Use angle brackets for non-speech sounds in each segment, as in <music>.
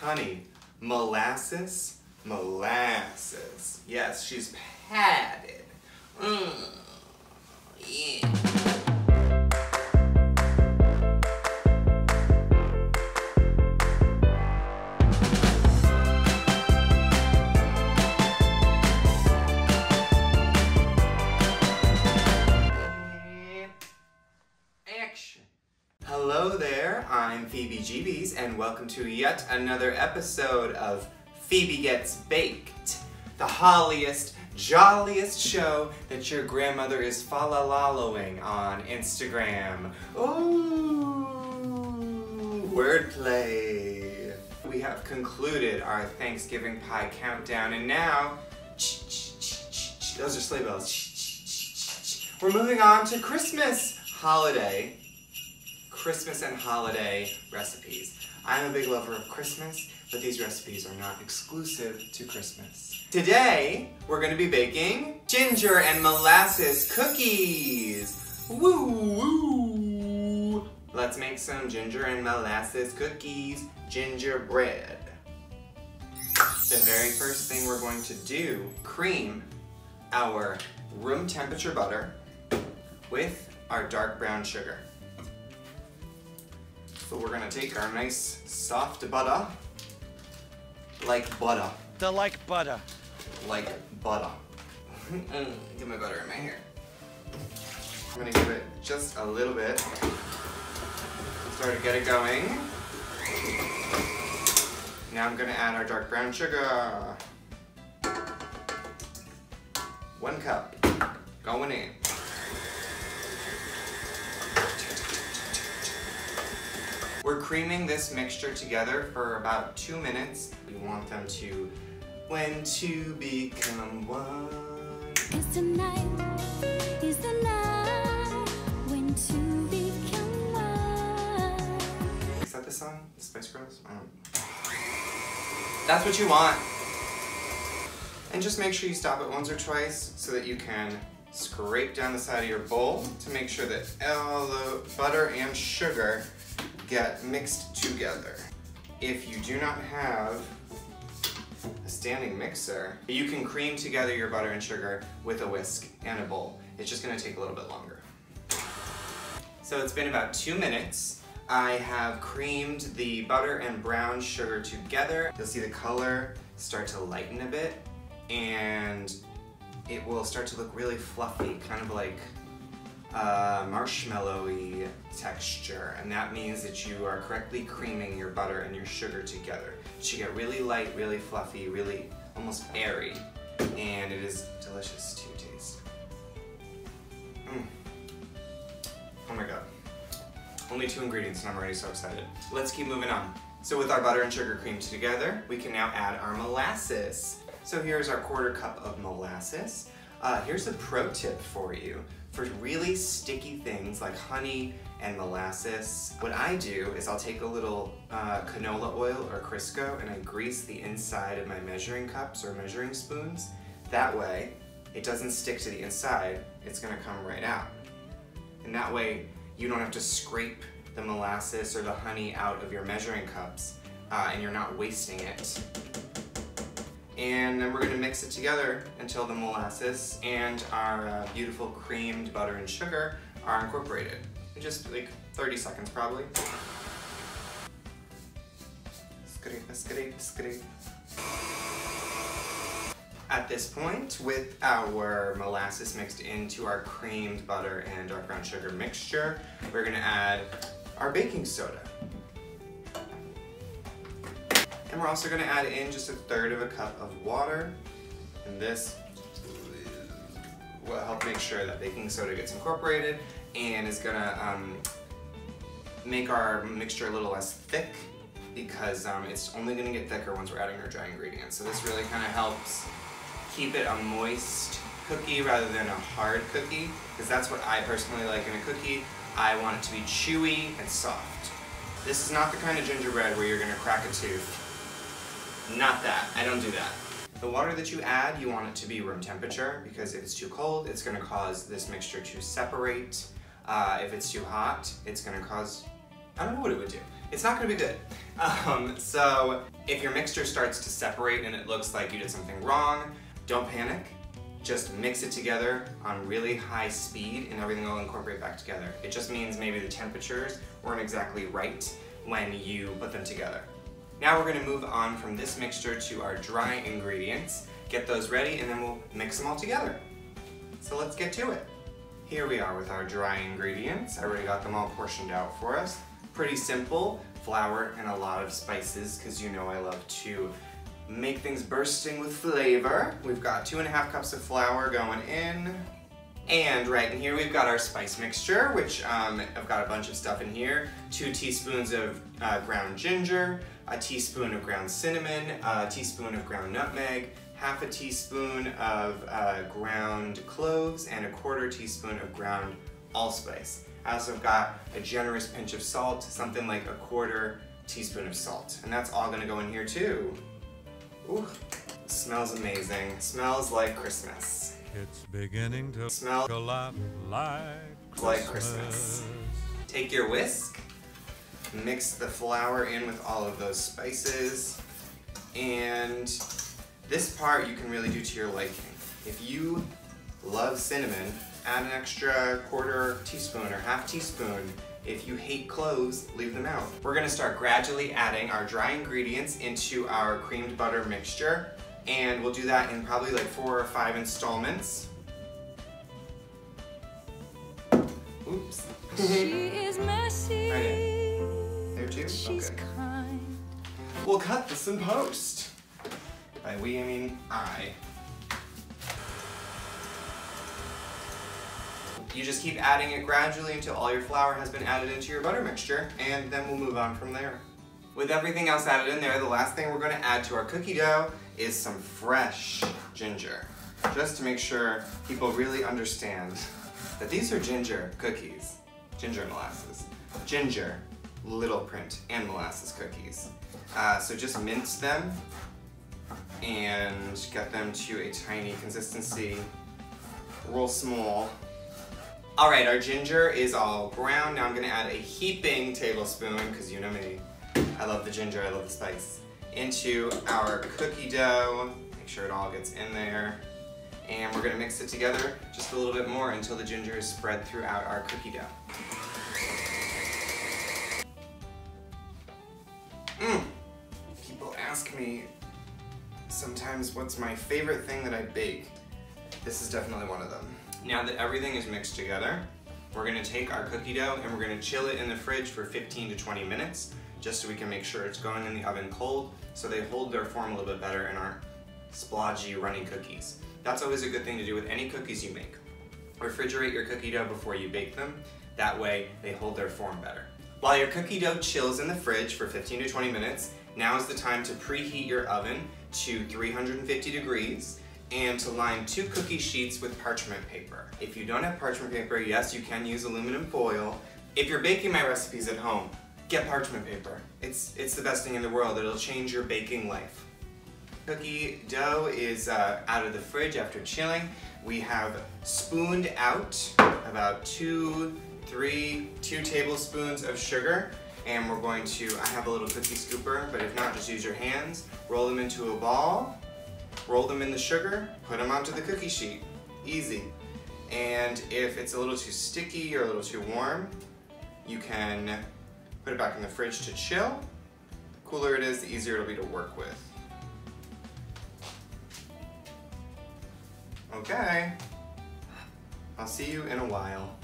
Honey, molasses, molasses. Yes, she's padded. Mmm, yeah. Hello there, I'm Phoebe Jeebies, and welcome to yet another episode of Phoebe Gets Baked, the holliest, jolliest show that your grandmother is following on Instagram. Ooh, wordplay. We have concluded our Thanksgiving pie countdown, and now, those are sleigh bells. We're moving on to Christmas holiday Christmas and holiday recipes. I'm a big lover of Christmas, but these recipes are not exclusive to Christmas. Today, we're gonna be baking ginger and molasses cookies. Woo woo! Let's make some ginger and molasses cookies, gingerbread. The very first thing we're going to do, cream our room temperature butter with our dark brown sugar. So we're gonna take our nice soft butter, like butter, The like butter. like butter. <laughs> Mm, Get my butter in my hair. I'm gonna give it just a little bit. Start to get it going. Now I'm gonna add our dark brown sugar. One cup going in. We're creaming this mixture together for about two minutes. You want them to, when to become one. Is tonight, is the night when two become one. Is that the song? The Spice Girls? I don't That's what you want. And just make sure you stop it once or twice so that you can scrape down the side of your bowl to make sure that all the butter and sugar get mixed together. If you do not have a standing mixer, you can cream together your butter and sugar with a whisk and a bowl. It's just gonna take a little bit longer. So it's been about two minutes. I have creamed the butter and brown sugar together. You'll see the color start to lighten a bit and it will start to look really fluffy, kind of like uh, marshmallowy texture. And that means that you are correctly creaming your butter and your sugar together. It should get really light, really fluffy, really almost airy. And it is delicious to taste. Mm. Oh my god. Only two ingredients and I'm already so excited. Let's keep moving on. So with our butter and sugar creamed together, we can now add our molasses. So here's our quarter cup of molasses. Uh, here's a pro tip for you. For really sticky things like honey and molasses, what I do is I'll take a little uh, canola oil or Crisco and I grease the inside of my measuring cups or measuring spoons. That way, it doesn't stick to the inside, it's gonna come right out. And that way, you don't have to scrape the molasses or the honey out of your measuring cups, uh, and you're not wasting it. And then we're gonna mix it together until the molasses and our uh, beautiful creamed butter and sugar are incorporated. In just like 30 seconds probably. Scrape, scrape, scrape. At this point, with our molasses mixed into our creamed butter and dark brown sugar mixture, we're gonna add our baking soda. And we're also gonna add in just a third of a cup of water. And this will help make sure that baking soda gets incorporated and is gonna um, make our mixture a little less thick because um, it's only gonna get thicker once we're adding our dry ingredients. So this really kind of helps keep it a moist cookie rather than a hard cookie because that's what I personally like in a cookie. I want it to be chewy and soft. This is not the kind of gingerbread where you're gonna crack a tooth. Not that, I don't do that. The water that you add, you want it to be room temperature because if it's too cold, it's gonna cause this mixture to separate. Uh, if it's too hot, it's gonna cause, I don't know what it would do. it's not gonna be good. <laughs> Um, so if your mixture starts to separate and it looks like you did something wrong, don't panic. Just mix it together on really high speed and everything will incorporate back together. It just means maybe the temperatures weren't exactly right when you put them together. Now we're gonna move on from this mixture to our dry ingredients, get those ready, and then we'll mix them all together. So let's get to it. Here we are with our dry ingredients. I already got them all portioned out for us. Pretty simple, flour and a lot of spices, because you know I love to make things bursting with flavor. We've got two and a half cups of flour going in. And right in here we've got our spice mixture, which um, I've got a bunch of stuff in here. Two teaspoons of uh, ground ginger, a teaspoon of ground cinnamon, a teaspoon of ground nutmeg, half a teaspoon of uh, ground cloves, and a quarter teaspoon of ground allspice. I also got a generous pinch of salt, something like a quarter teaspoon of salt. And that's all gonna go in here too. Ooh, smells amazing. Smells like Christmas. It's beginning to Smell a lot like like Christmas. Take your whisk, mix the flour in with all of those spices, and this part you can really do to your liking. If you love cinnamon, add an extra quarter teaspoon or half teaspoon. If you hate cloves, leave them out. We're gonna start gradually adding our dry ingredients into our creamed butter mixture, and we'll do that in probably like four or five installments. Oops. She <laughs> is messy. There too? She's Okay. kind. We'll cut this in post. By we, I mean I. You just keep adding it gradually until all your flour has been added into your butter mixture, and then we'll move on from there. With everything else added in there, the last thing we're gonna add to our cookie dough is some fresh ginger. Just to make sure people really understand that these are ginger cookies. Ginger molasses. Ginger, little print, and molasses cookies. Uh, so just mince them and get them to a tiny consistency, real small. All right, our ginger is all ground. Now I'm gonna add a heaping tablespoon, because you know me, I love the ginger, I love the spice, into our cookie dough. Make sure it all gets in there. And we're gonna mix it together just a little bit more until the ginger is spread throughout our cookie dough. Mm. People ask me sometimes what's my favorite thing that I bake. This is definitely one of them. Now that everything is mixed together, we're gonna take our cookie dough and we're gonna chill it in the fridge for 15 to 20 minutes, just so we can make sure it's going in the oven cold, so they hold their form a little bit better and aren't splodgy, runny cookies. That's always a good thing to do with any cookies you make. Refrigerate your cookie dough before you bake them. That way, they hold their form better. While your cookie dough chills in the fridge for 15 to 20 minutes, now is the time to preheat your oven to 350 degrees and to line two cookie sheets with parchment paper. If you don't have parchment paper, yes, you can use aluminum foil. If you're baking my recipes at home, get parchment paper. It's, it's the best thing in the world. It'll change your baking life. Cookie dough is uh, out of the fridge after chilling. We have spooned out about two, three, two tablespoons of sugar. And we're going to, I have a little cookie scooper, but if not, just use your hands. Roll them into a ball, roll them in the sugar, put them onto the cookie sheet. Easy. And if it's a little too sticky or a little too warm, you can put it back in the fridge to chill. The cooler it is, the easier it'll be to work with. Okay. I'll see you in a while.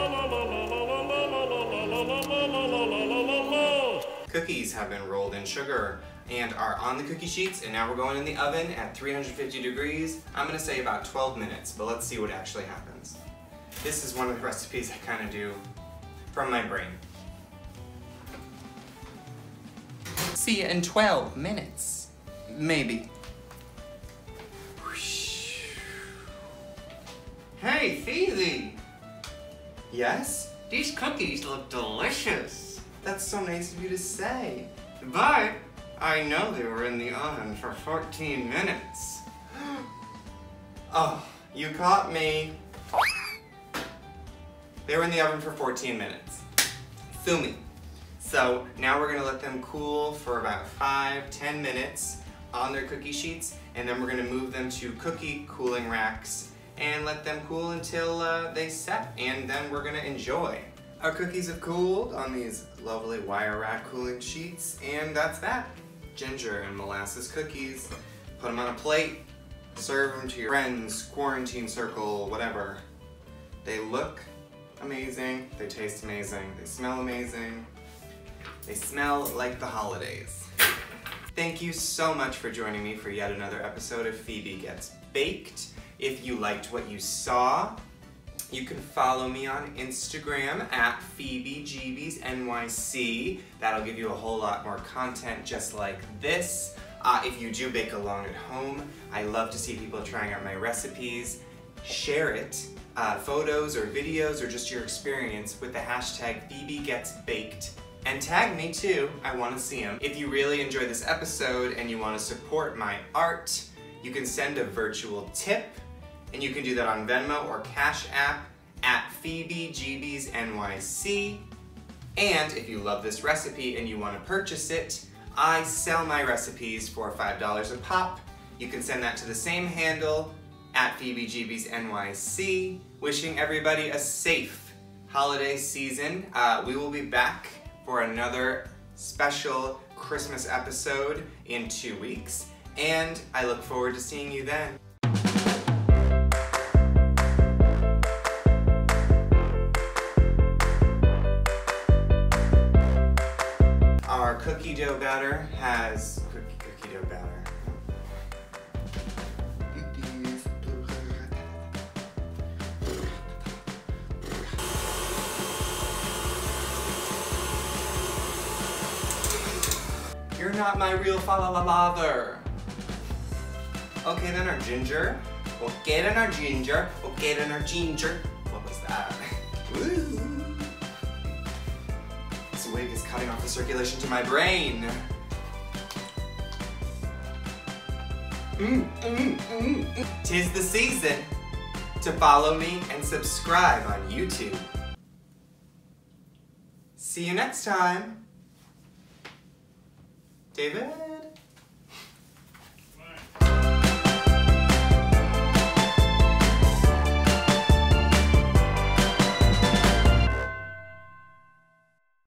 <laughs> Cookies have been rolled in sugar and are on the cookie sheets and now we're going in the oven at 350 degrees. I'm gonna say about 12 minutes, but let's see what actually happens. This is one of the recipes I kind of do from my brain. See you in 12 minutes. Maybe. Hey, Phoebe! Yes? These cookies look delicious. That's so nice of you to say. But I know they were in the oven for 14 minutes. <gasps> Oh, you caught me. They were in the oven for 14 minutes. Sue me. So now we're gonna let them cool for about five, 10 minutes on their cookie sheets, and then we're gonna move them to cookie cooling racks and let them cool until uh, they set, and then we're gonna enjoy. Our cookies have cooled on these lovely wire rack cooling sheets, and that's that. Ginger and molasses cookies. Put them on a plate, serve them to your friends, quarantine circle, whatever. They look amazing, they taste amazing, they smell amazing. They smell like the holidays. Thank you so much for joining me for yet another episode of Phoebe Gets Baked. If you liked what you saw, you can follow me on Instagram at PhoebeJeebiesNYC. That'll give you a whole lot more content just like this. Uh, if you do bake along at home, I love to see people trying out my recipes. Share it, uh, photos or videos or just your experience with the hashtag PhoebeGetsBaked. And tag me too, I want to see them. If you really enjoy this episode and you want to support my art, you can send a virtual tip and you can do that on Venmo or Cash App at PhoebeJeebiesNYC. And if you love this recipe and you want to purchase it, I sell my recipes for $5 a pop. You can send that to the same handle at PhoebeJeebiesNYC. Wishing everybody a safe holiday season. Uh, we will be back for another special Christmas episode in two weeks, and I look forward to seeing you then. Cookie dough batter has cookie, cookie dough batter. You're not my real father. Okay, then our ginger. We'll get in our ginger. We'll get in our ginger. Circulation to my brain. Mm, mm, mm. Tis the season to follow me and subscribe on YouTube. See you next time. David?